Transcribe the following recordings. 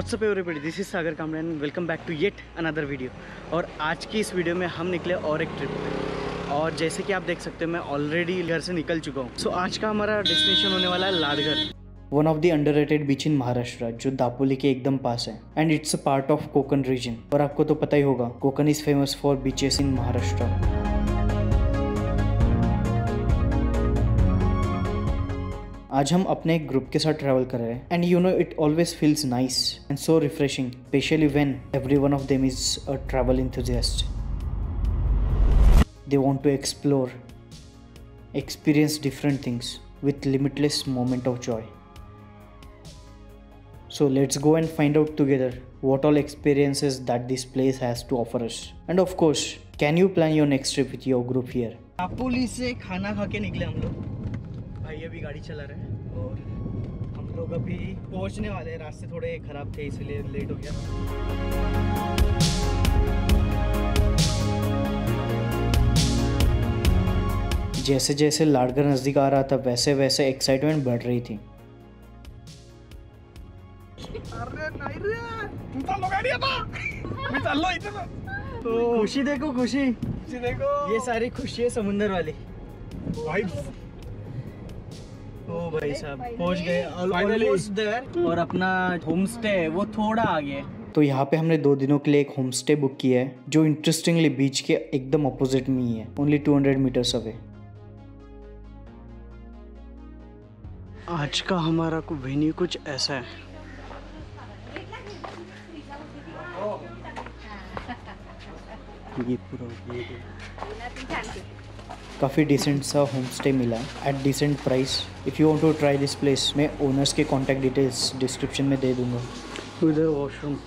What's up everybody this is Sagar Kamran welcome back to yet another video और आज की इस video में हम निकले और एक ट्रिप पे। और जैसे कि आप देख सकते हो मैं ऑलरेडी घर से निकल चुका हूँ। सो so, आज का हमारा डेस्टिनेशन होने वाला है Ladghar one of the underrated beach in Maharashtra जो दापोली के एकदम पास है। And it's a part of Konkan region और आपको तो पता ही होगा Konkan is famous for beaches in Maharashtra आज हम अपने एक ग्रुप के साथ ट्रैवल कर रहे हैं। And you know it always feels nice and so refreshing specially when every one of them is a travel enthusiast they want to explore experience different things with limitless moment of joy so let's go and find out together what all experiences that this place has to offer us and of course can you plan your next trip with your group here से खाना खा के निकले हम लोग। अभी गाड़ी चला रहे हैं और हम लोग अभी पहुँचने वाले हैं। रास्ते थोड़े ख़राब थे इसलिए लेट हो गया। जैसे जैसे लाडगढ़ नज़दीक आ रहा था वैसे वैसे एक्साइटमेंट बढ़ रही थी। तो खुशी देखो खुशी। देखो। ये सारी खुशी है समुंदर वाली। भाई ओ भाई साहब पहुँच गए. ऑलमोस्ट देयर और अपना होम स्टे है वो थोड़ा आगे है। तो यहाँ पे हमने दो दिनों के लिए एक होम स्टे बुक किया है जो इंटरेस्टिंगली बीच के एकदम अपोजिट में ही है ओनली 200 मीटर्स अवे आज का हमारा वेन्यू कुछ ऐसा है। ये पूरा ये काफ़ी डिसेंट सा होम स्टे मिला at decent price if you want to try this place मैं ओनर्स के कॉन्टैक्ट डिटेल्स डिस्क्रिप्शन में दे दूँगा। उधर वॉशरूम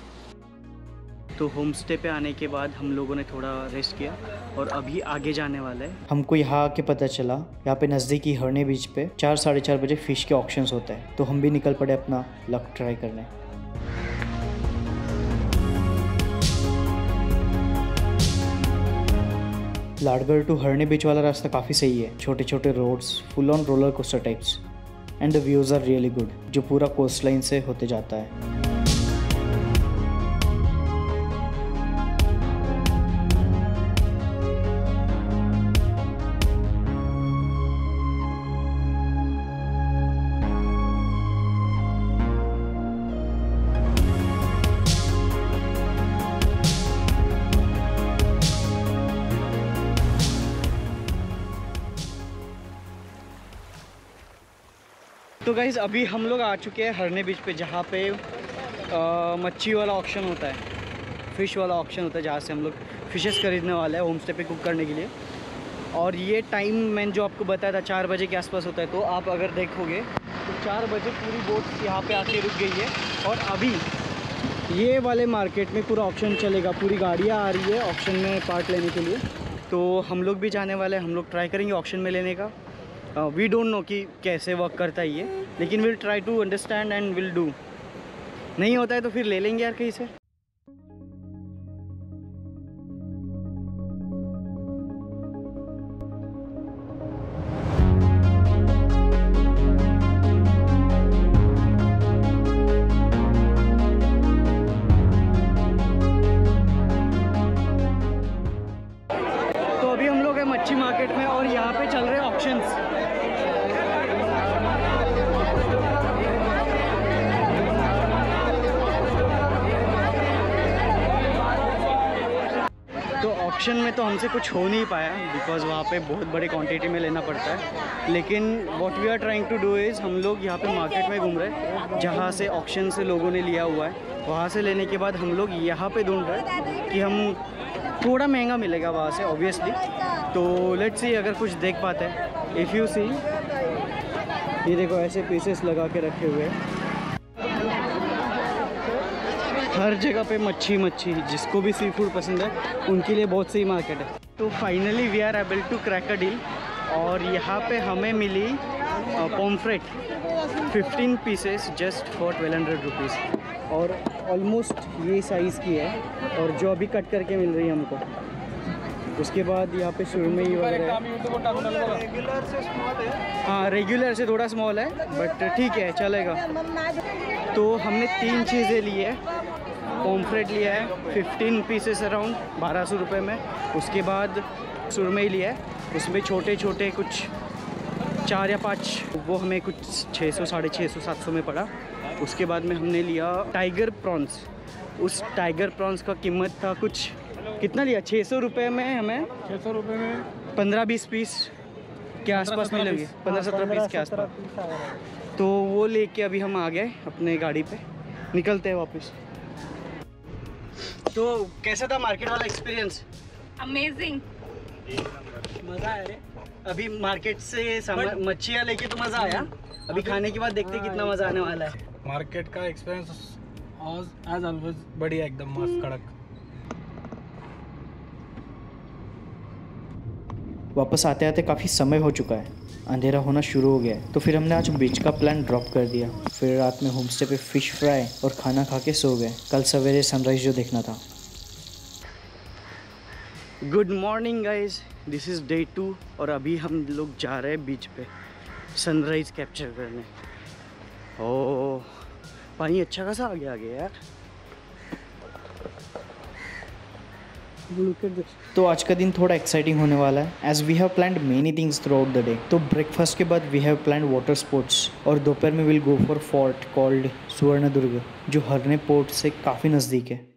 तो होम स्टे पे आने के बाद हम लोगों ने थोड़ा रेस्ट किया और अभी आगे जाने वाला है। हमको यहाँ आके पता चला यहाँ पे नज़दीकी हरने बीच पे चार साढ़े चार बजे फ़िश के ऑप्शन होते हैं तो हम भी निकल पड़े अपना लक ट्राई करने। लाडगढ़ टू हरने बीच वाला रास्ता काफ़ी सही है। छोटे छोटे roads full on roller coaster types and the views are really good जो पूरा कोस्ट लाइन से होते जाता है। तो गाइज़ अभी हम लोग आ चुके हैं हरने बीच पे, जहाँ पे मच्छी वाला ऑप्शन होता है। फ़िश वाला ऑप्शन होता है, जहाँ से हम लोग फ़िशेस खरीदने वाले हैं होम स्टे पर कुक करने के लिए। और ये टाइम मैंने जो आपको बताया था, चार बजे के आसपास होता है तो आप अगर देखोगे तो चार बजे पूरी बोट यहाँ पे आके रुक गई है। और अभी ये वाले मार्केट में पूरा ऑप्शन चलेगा, पूरी गाड़ियाँ आ रही है ऑप्शन में पार्ट लेने के लिए। तो हम लोग भी जाने वाले हैं, हम लोग ट्राई करेंगे ऑप्शन में लेने का। वी डोंट नो कि कैसे वर्क करता है ये, लेकिन will try to understand and will do नहीं होता है तो फिर ले लेंगे यार कहीं से? ऑप्शन में तो हमसे कुछ हो नहीं पाया बिकॉज़ वहाँ पे बहुत बड़े क्वांटिटी में लेना पड़ता है। लेकिन what we are trying to do is हम लोग यहाँ पे मार्केट में घूम रहे हैं, जहाँ से ऑप्शन से लोगों ने लिया हुआ है। वहाँ से लेने के बाद हम लोग यहाँ पे ढूंढ रहे हैं कि हम थोड़ा महँगा मिलेगा वहाँ से ऑब्वियसली तो लेट्स सी अगर कुछ देख पाते हैं। इफ़ यू सी ये देखो, ऐसे पीसेस लगा के रखे हुए हैं। हर जगह पे मच्छी मच्छी जिसको भी सी फ़ूड पसंद है उनके लिए बहुत सही मार्केट है। तो finally we are able to crack a deal और यहाँ पे हमें मिली pomfret 15 pieces just for twelve hundred rupees और ऑलमोस्ट ये साइज़ की है और जो अभी कट करके मिल रही है हमको। उसके बाद यहाँ पे सुरमई वगैरह है। हाँ रेगुलर से थोड़ा स्मॉल है बट ठीक है, चलेगा। तो हमने तीन चीज़ें ली है। पॉम्फ्रेट लिया है फिफ्टीन पीसेस अराउंड बारह सौ रुपये में। उसके बाद सुरमई लिया है उसमें छोटे छोटे कुछ चार या पाँच वो हमें कुछ छः सौ साढ़े छः सौ सात सौ में पड़ा। उसके बाद में हमने लिया टाइगर प्रॉन्स उस टाइगर प्रॉन्स का कीमत था कुछ कितना लिया? छः सौ रुपये में हमें छः सौ रुपये में पंद्रह बीस पीस के आसपास मिलेंगे पंद्रह सत्रह पीस के आसपास। तो वो लेके अभी हम आ गए अपने गाड़ी पे। निकलते हैं वापस। तो कैसा था मार्केट वाला एक्सपीरियंस अमेजिंग मज़ा आया रे। अभी मार्केट से सामान मच्छियाँ लेके तो मज़ा आया। अभी खाने के बाद देखते कितना मज़ा आने वाला है। मार्केट का एक्सपीरियंस एज ऑलवेज बढ़िया एकदम मस्त कड़क। वापस आते आते काफ़ी समय हो चुका है। अंधेरा होना शुरू हो गया तो फिर हमने आज बीच का प्लान ड्रॉप कर दिया। फिर रात में होम स्टे पे फ़िश फ्राई और खाना खा के सो गए। कल सवेरे सनराइज जो देखना था। Good morning guys this is day two और अभी हम लोग जा रहे हैं बीच पे सनराइज़ कैप्चर करने। ओ पानी अच्छा खासा आगे आ गया यार। तो आज का दिन थोड़ा एक्साइटिंग होने वाला है. As we have plan many things throughout the day तो ब्रेकफास्ट के बाद we have plan water sports और दोपहर में will go for fort called Suvarna Durg जो हरने पोर्ट से काफ़ी नज़दीक है.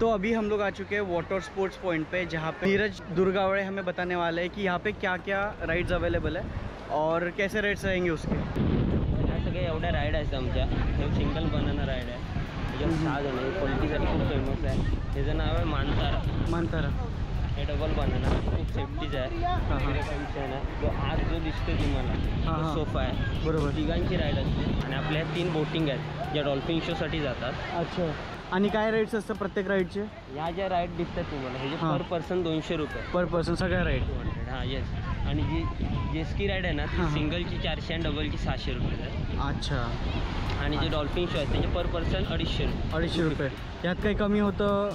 तो अभी हम लोग आ चुके हैं वाटर स्पोर्ट्स पॉइंट पे जहाँ पे नीरज दुर्गावड़े हमें बताने वाले हैं कि यहाँ पे क्या क्या राइड्स अवेलेबल है और कैसे रेट्स रहेंगे उसके। या सगळे एवढ्या राईड आहेत आमच्या. हे सिंगल बनाना राईड आहे. त्याच्यावर सहा जण आहे क्वालिटीसाठी खूप फ़ेमस आहे. त्याचं नाव आहे मानतारा. मानतारा. हे डबल बनाना खूप सेफ्टीच आहे. हाँ. नाही जो आज जो दिसतोय तुम्हाला हां, हां. सोफा आहे. बरोबर. तिघांची राईड असते. आणि आपल्या ह्या तीन बोटिंग आहेत ज्या डॉल्फिन शोसाठी जातात. अच्छा. आणि काय रेट्स असतात प्रत्येक राईडचे ह्या ज्या राईड दिसतात तुम्हाला ह्याचे हां. पर पर्सन दोनशे रुपये. पर पर्सन सगळ्या राईड टू हंड्रेड हां येस आणि जी जेस्की राईड आहे ना हां, ती हां. सिंगलची चारशे आणि डबलची सहाशे रुपये आहे. अच्छा. आणि जे डॉल्फिन शो आहे त्याचे पर पर्सन अडीचशे रुपये. अडीचशे रुपये. यात काही कमी होतं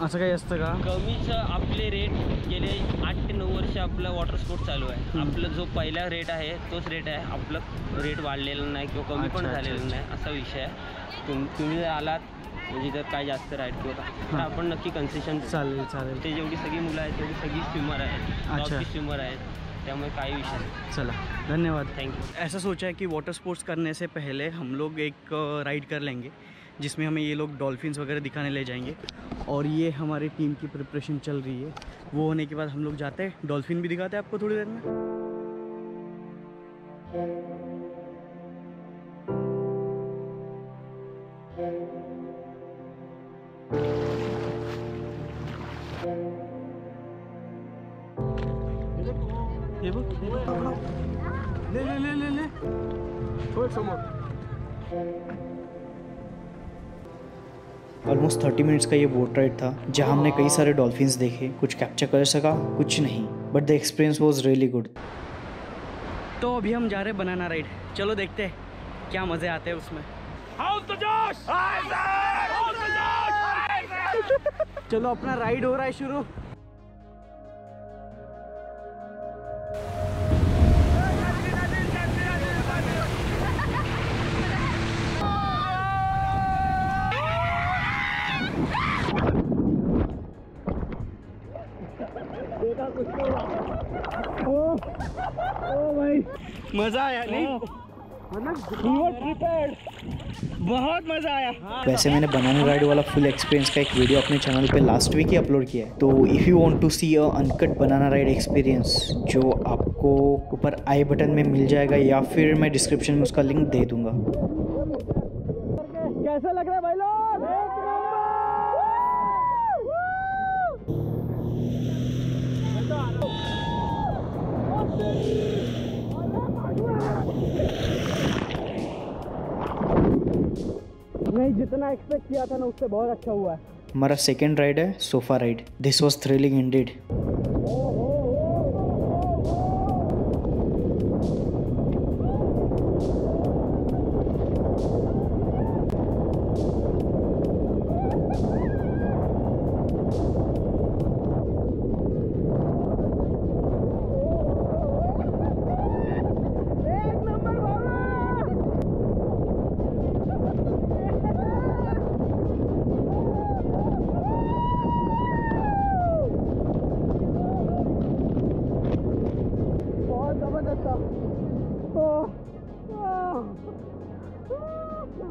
असं काही असतं का? कमीच आपले रेट गेले आठ ते नऊ वर्ष आपलं वॉटर स्पोर्ट चालू आहे. आपलं जो पहिला रेट आहे तोच रेट आहे. आपलं रेट वाढलेलं नाही किंवा कमी पण झालेलं. नाही असा विषय आहे. तुम तुम्ही जर आलात म्हणजे जर काय जास्त राईट किंवा. आपण नक्की कन्सेशन चालेल चालेल. ते जेवढी सगळी मुलं आहेत तेवढी सगळी स्विमर आहेत. स्विमर आहेत. त्यामुळे काही विषय नाही. चला धन्यवाद. थँक्यू ऐसा सोचा है कि वाटर स्पोर्ट्स करने से पहले हम लोग एक राइड कर लेंगे। जिसमें हमें ये लोग डॉल्फिन्स वगैरह दिखाने ले जाएँगे। और ये हमारी टीम की प्रिपरेशन चल रही है। वो होने के बाद हम लोग जाते हैं। डॉल्फिन भी दिखाते हैं आपको थोड़ी देर में. ले ले ले ले ले। थोडं समोर ऑलमोस्ट थर्टी मिनट्स का ये बोट राइड था जहाँ हमने कई सारे डॉल्फिन्स देखे कुछ कैप्चर कर सका कुछ नहीं but the experience was really good तो अभी हम जा रहे हैं बनाना राइड चलो देखते हैं क्या मज़े आते हैं उसमें। चलो अपना राइड हो रहा है शुरू। मज़ा आया नहीं? मतलब बहुत मज़ा आया। वैसे मैंने बनाना राइड वाला फुल एक्सपीरियंस का एक वीडियो अपने चैनल पे लास्ट वीक ही अपलोड किया है। तो if you want to see a uncut banana ride experience जो आपको ऊपर आई बटन में मिल जाएगा या फिर मैं डिस्क्रिप्शन में उसका लिंक दे दूँगा। कैसा लग रहा है भाई लोग? नहीं, जितना एक्सपेक्ट किया था ना, उससे बहुत अच्छा हुआ है। हमारा सेकेंड राइड है sofa ride this was thrilling indeed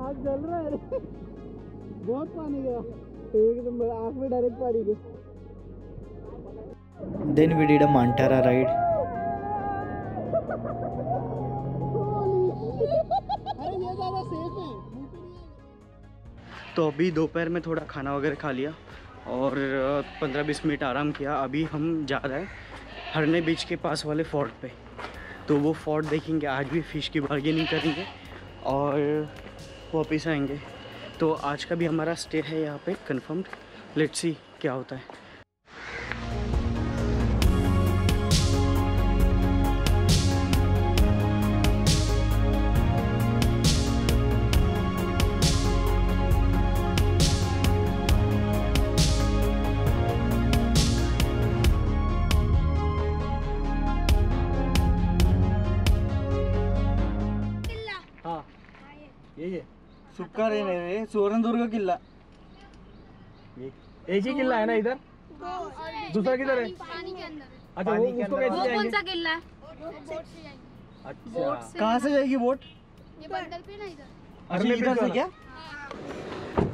आँख जल रहा है। बहुत पानी गया। एक नंबर आँख में डायरेक्ट पानी गया। देन वी डिड अ मांटारा राइड अरे ये ज़्यादा सेफ़ है। तो अभी दोपहर में थोड़ा खाना वगैरह खा लिया और पंद्रह बीस मिनट आराम किया। अभी हम जा रहे हैं हरने बीच के पास वाले फोर्ट पे। तो वो फोर्ट देखेंगे आज भी फ़िश की बार्गेनिंग करेंगे और वापस आएँगे। तो आज का भी हमारा स्टे है यहाँ पे कंफर्म लेट्स सी क्या होता है हाँ। सुक्का रे रे सुवर्णदुर्ग किल्ला. एक ही किला है ना इधर दूसरा किधर है पानी के अंदर अच्छा वो उसको कैसे वो कौन जाएँगे? सा किला है बोट से जाएँगे अच्छा कहाँ से जाएगी बोट? ये बंदर पे ना इधर। अच्छा हरणे इधर बीच से वाला. क्या?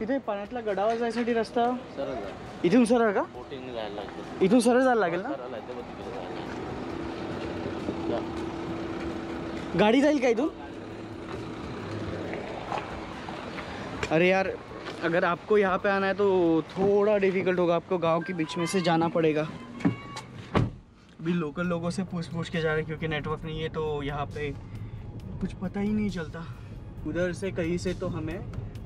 इथे पाण्यातला गडावर जायसाठी रस्ता? इथून सरळ का? इथून सरळ जायला लागेल ना? गाडी जाईल का इथून? अरे यार, अगर आपको यहाँ पे आना है तो थोड़ा डिफ़िकल्ट होगा, आपको गाँव के बीच में से जाना पड़ेगा। अभी लोकल लोगों से पूछ पूछ के जा रहे हैं क्योंकि नेटवर्क नहीं है तो यहाँ पे कुछ पता ही नहीं चलता। उधर से कहीं से तो हमें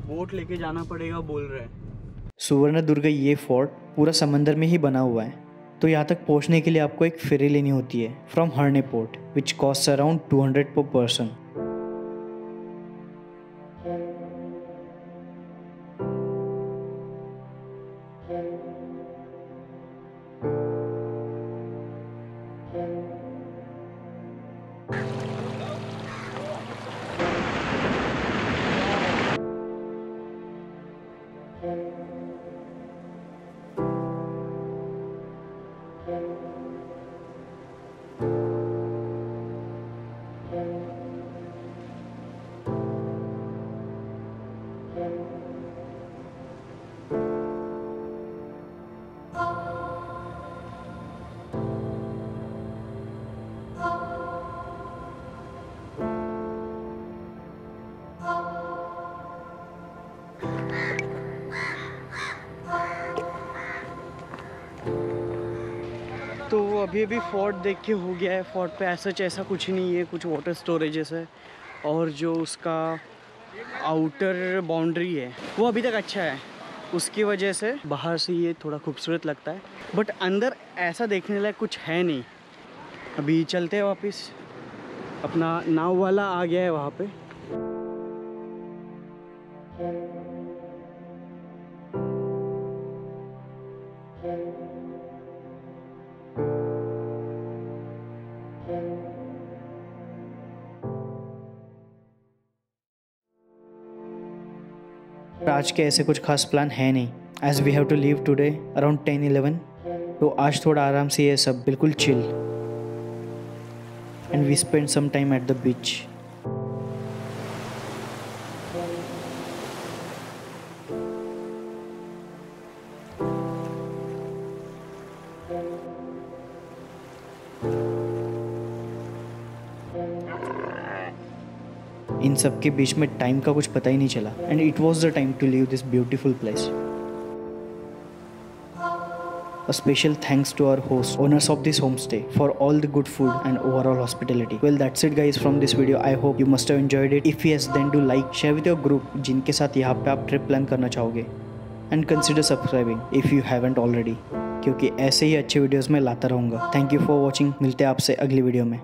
बोट लेके जाना पड़ेगा बोल रहे हैं। सुवर्ण दुर्ग ये फोर्ट पूरा समंदर में ही बना हुआ है। तो यहाँ तक पहुँचने के लिए आपको एक फेरी लेनी होती है from Harne port which cost around 200 पर पर्सन तो अभी अभी फोर्ट देख के हो गया है। फोर्ट पे ऐसा ऐसा कुछ नहीं है, कुछ वाटर स्टोरेजेस है। और जो उसका आउटर बाउंड्री है, वो अभी तक अच्छा है। उसकी वजह से बाहर से ये थोड़ा खूबसूरत लगता है। बट अंदर ऐसा देखने लायक कुछ है नहीं। अभी चलते हैं वापस। अपना नाव वाला आ गया है वहाँ पे। आज के ऐसे कुछ खास प्लान है नहीं। As we have to leave today around ten eleven तो आज थोड़ा आराम से ये सब बिल्कुल chill and we spend some time at the beach इन सब के बीच में टाइम का कुछ पता ही नहीं चला and it was the time to leave this beautiful place A special thanks to our host, owners of this homestay, for all the good food and overall hospitality. Well, that's it, guys, from this video. I hope you must have enjoyed it. If yes, then do like, share with your group जिनके साथ यहाँ पे आप trip plan करना चाहोगे and consider subscribing if you haven't already क्योंकि ऐसे ही अच्छे वीडियोस मैं लाता रहूँगा थैंक यू फॉर वॉचिंग मिलते हैं आपसे अगली वीडियो में